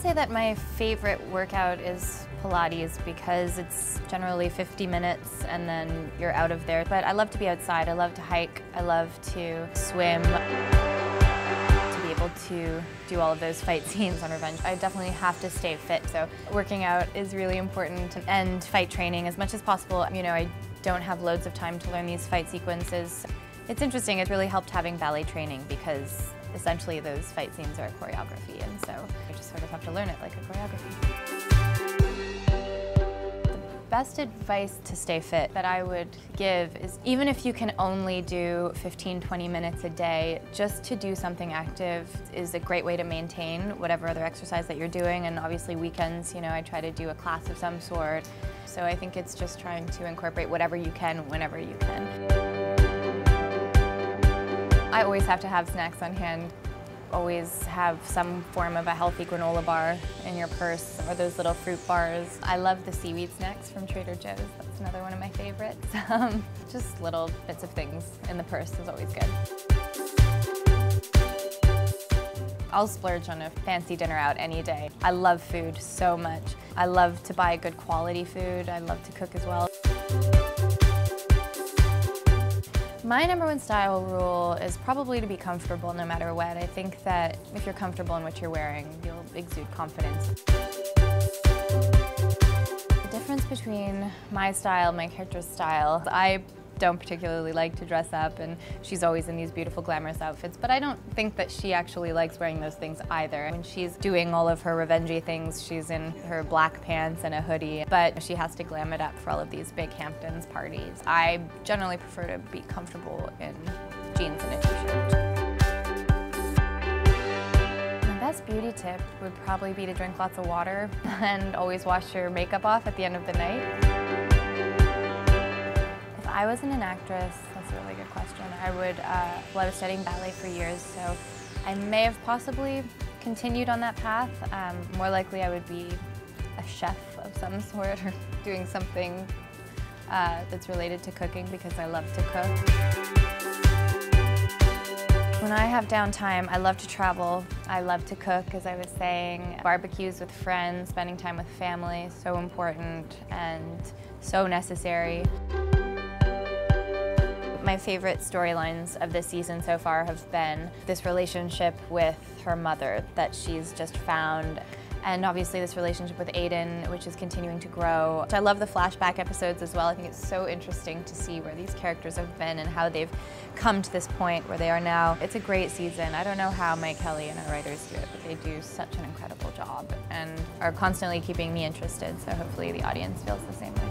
would say that my favorite workout is Pilates because it's generally 50 minutes and then you're out of there. But I love to be outside. I love to hike. I love to swim. To be able to do all of those fight scenes on Revenge, I definitely have to stay fit. So working out is really important and fight training as much as possible. You know, I don't have loads of time to learn these fight sequences. It's interesting, it really helped having ballet training because essentially those fight scenes are a choreography and so you just sort of have to learn it like a choreography. The best advice to stay fit that I would give is even if you can only do 15-20 minutes a day, just to do something active is a great way to maintain whatever other exercise that you're doing and obviously weekends, you know, I try to do a class of some sort. So I think it's just trying to incorporate whatever you can whenever you can. I always have to have snacks on hand. Always have some form of a healthy granola bar in your purse or those little fruit bars. I love the seaweed snacks from Trader Joe's. That's another one of my favorites. Um, just little bits of things in the purse is always good. I'll splurge on a fancy dinner out any day. I love food so much. I love to buy good quality food. I love to cook as well. My number one style rule is probably to be comfortable no matter what. I think that if you're comfortable in what you're wearing, you'll exude confidence. The difference between my style, my character's style, I don't particularly like to dress up and she's always in these beautiful glamorous outfits but I don't think that she actually likes wearing those things either. When she's doing all of her revengey things she's in her black pants and a hoodie but she has to glam it up for all of these big Hamptons parties. I generally prefer to be comfortable in jeans and a t-shirt. My best beauty tip would probably be to drink lots of water and always wash your makeup off at the end of the night. I wasn't an actress, that's a really good question. I would, uh, well I was studying ballet for years, so I may have possibly continued on that path. Um, more likely I would be a chef of some sort or doing something uh, that's related to cooking because I love to cook. When I have downtime, I love to travel. I love to cook, as I was saying. Barbecues with friends, spending time with family, so important and so necessary. My favorite storylines of this season so far have been this relationship with her mother that she's just found and obviously this relationship with Aiden, which is continuing to grow. I love the flashback episodes as well. I think it's so interesting to see where these characters have been and how they've come to this point where they are now. It's a great season. I don't know how Mike Kelly and our writers do it, but they do such an incredible job and are constantly keeping me interested, so hopefully the audience feels the same way.